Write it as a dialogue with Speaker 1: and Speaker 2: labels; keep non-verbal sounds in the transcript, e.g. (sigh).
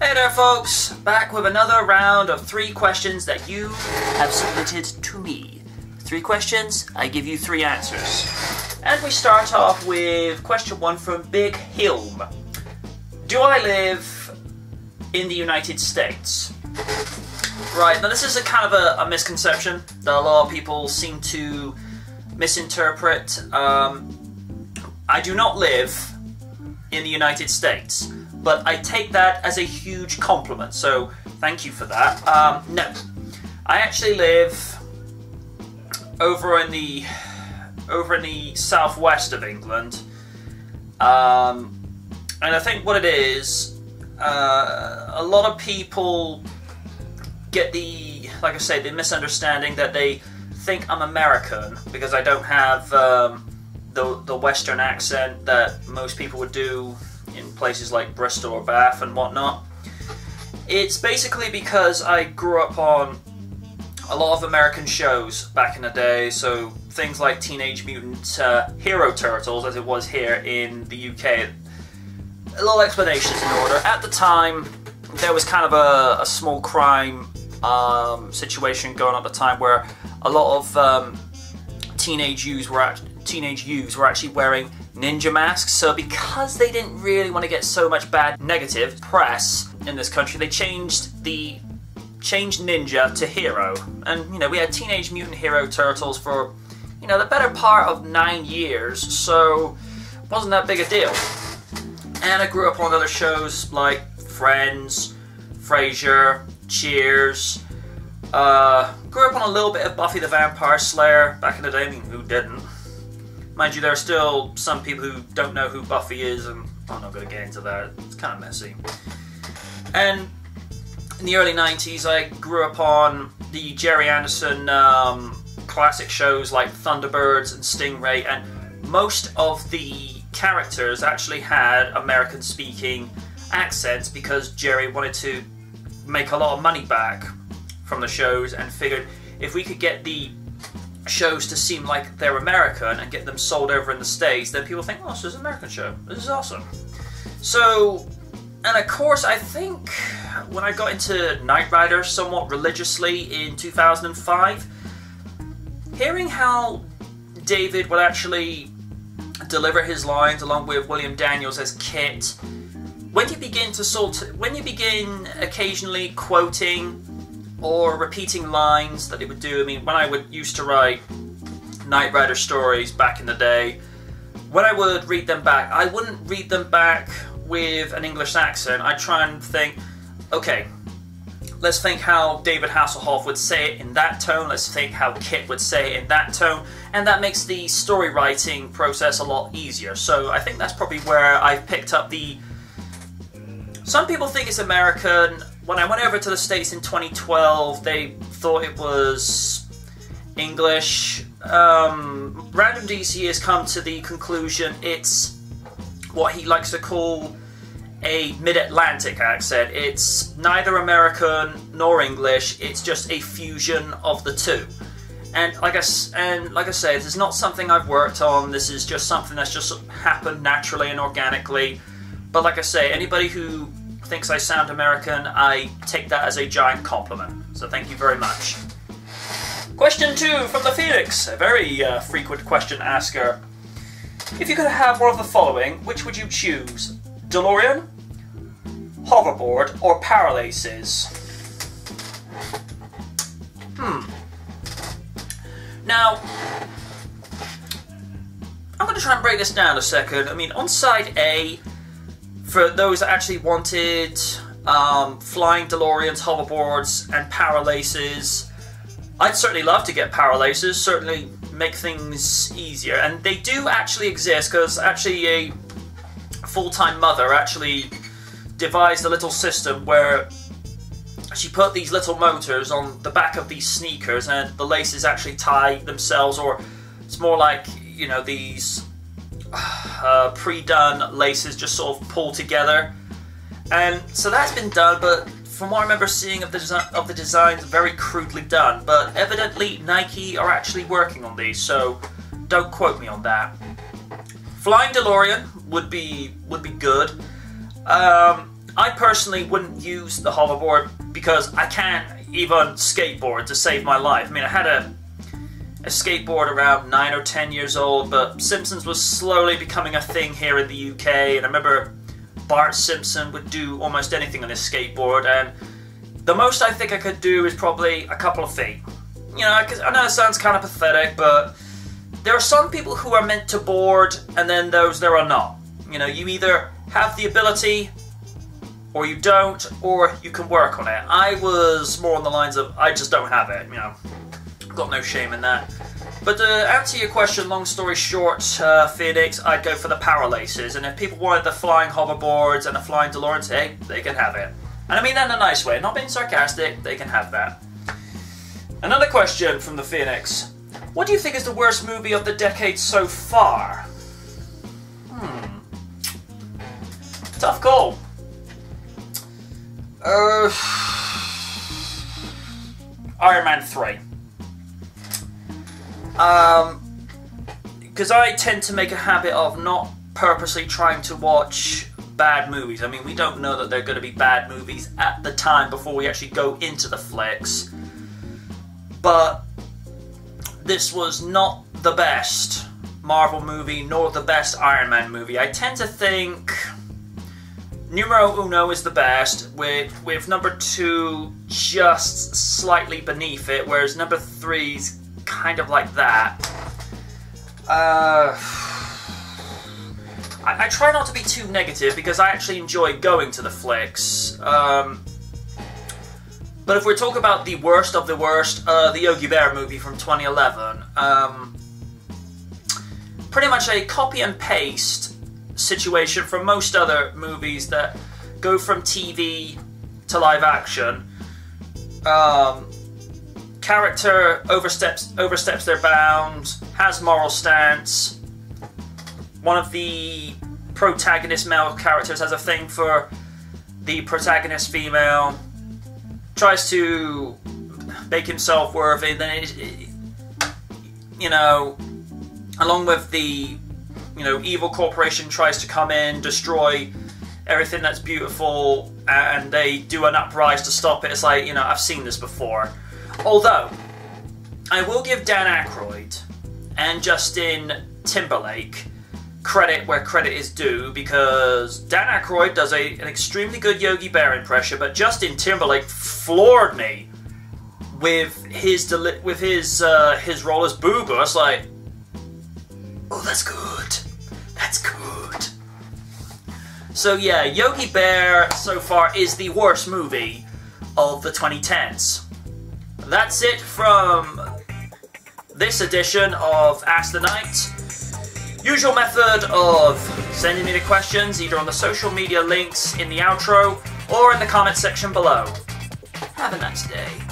Speaker 1: Hey there folks, back with another round of three questions that you have submitted to me. Three questions, I give you three answers. And we start off with question one from Big Hilm. Do I live in the United States? Right, now this is a kind of a, a misconception that a lot of people seem to misinterpret. Um, I do not live in the United States but I take that as a huge compliment, so thank you for that. Um, no, I actually live over in the over in the southwest of England, um, and I think what it is, uh, a lot of people get the, like I say, the misunderstanding that they think I'm American because I don't have um, the the Western accent that most people would do in places like Bristol or Bath and whatnot. It's basically because I grew up on a lot of American shows back in the day, so things like Teenage Mutant uh, Hero Turtles, as it was here in the UK. A little explanations in order. At the time, there was kind of a, a small crime um, situation going on at the time where a lot of um, teenage youths were teenage youths were actually wearing ninja masks. So because they didn't really want to get so much bad negative press in this country, they changed the changed ninja to hero. And you know, we had Teenage Mutant Hero Turtles for you know the better part of nine years, so it wasn't that big a deal. And I grew up on other shows like Friends, Frasier, Cheers. Uh, grew up on a little bit of Buffy the Vampire Slayer back in the day. I mean, who didn't? Mind you, there are still some people who don't know who Buffy is, and I'm not going to get into that. It's kind of messy. And in the early 90s, I grew up on the Gerry Anderson um, classic shows like Thunderbirds and Stingray, and most of the characters actually had American speaking accents because Gerry wanted to make a lot of money back from the shows and figured if we could get the shows to seem like they're American and get them sold over in the States, then people think, oh, this is an American show. This is awesome. So, and of course, I think when I got into Knight Rider somewhat religiously in 2005, hearing how David would actually deliver his lines along with William Daniels as KITT, when you begin to sort when you begin occasionally quoting or repeating lines that it would do. I mean, when I would used to write Knight Rider stories back in the day, when I would read them back, I wouldn't read them back with an English accent. I'd try and think, okay, let's think how David Hasselhoff would say it in that tone, let's think how KITT would say it in that tone, and that makes the story writing process a lot easier. So I think that's probably where I've picked up the. Some people think it's American, when I went over to the States in 2012, they thought it was English. Um, Random DC has come to the conclusion it's what he likes to call a mid-Atlantic accent. It's neither American nor English. It's just a fusion of the two. And like I and like I say, this is not something I've worked on. This is just something that's just happened naturally and organically. But like I say, anybody who thinks I sound American, I take that as a giant compliment. So thank you very much. Question two from the Phoenix, a very uh, frequent question asker. If you could have one of the following, which would you choose? DeLorean, hoverboard, or power laces? Hmm. Now, I'm going to try and break this down a second. I mean, on side A, for those that actually wanted um, flying DeLoreans, hoverboards, and power laces, I'd certainly love to get power laces, certainly make things easier. And they do actually exist, because actually a full-time mother actually devised a little system where she put these little motors on the back of these sneakers and the laces actually tie themselves or it's more like you know these (sighs) uh, pre-done laces just sort of pull together. And so that's been done, but from what I remember seeing of the, desi of the designs, very crudely done. But evidently Nike are actually working on these, so don't quote me on that. Flying DeLorean would be would be good. Um, I personally wouldn't use the hoverboard because I can't even skateboard to save my life. I mean, I had a a skateboard around nine or ten years old, but Simpsons was slowly becoming a thing here in the UK, and I remember Bart Simpson would do almost anything on his skateboard, and the most I think I could do is probably a couple of feet. You know, I know it sounds kind of pathetic, but there are some people who are meant to board, and then those there are not. You know, you either have the ability or you don't, or you can work on it. I was more on the lines of I just don't have it, you know. Got no shame in that. But to answer your question, long story short, uh, Phoenix, I'd go for the power laces. And if people wanted the flying hoverboards and the flying DeLoreans, hey, they can have it. And I mean that in a nice way, not being sarcastic, they can have that. Another question from the Phoenix. What do you think is the worst movie of the decade so far? Hmm. Tough call. Uh, (sighs) Iron Man 3. Um, because I tend to make a habit of not purposely trying to watch bad movies. I mean, we don't know that they're going to be bad movies at the time before we actually go into the flicks. But this was not the best Marvel movie, nor the best Iron Man movie. I tend to think numero uno is the best, with with number two just slightly beneath it, whereas number three's kind of like that. Uh, (sighs) I, I, try not to be too negative because I actually enjoy going to the flicks. Um, but if we're talking about the worst of the worst, uh, the Yogi Bear movie from 2011, um, pretty much a copy and paste situation from most other movies that go from TV to live action. Um, character oversteps oversteps their bounds, has moral stance. One of the protagonist male characters has a thing for the protagonist female. Tries to make himself worthy. Then, you know, along with the you know evil corporation tries to come in, destroy everything that's beautiful, and they do an uprise to stop it. It's like you know I've seen this before. Although, I will give Dan Aykroyd and Justin Timberlake credit where credit is due because Dan Aykroyd does a, an extremely good Yogi Bear impression, but Justin Timberlake floored me with his with his uh, his role as Boo Boo. It's like, oh, that's good. That's good. So yeah, Yogi Bear so far is the worst movie of the 2010s that's it from this edition of Ask the Knight. Usual method of sending me the questions either on the social media links in the outro or in the comment section below. Have a nice day.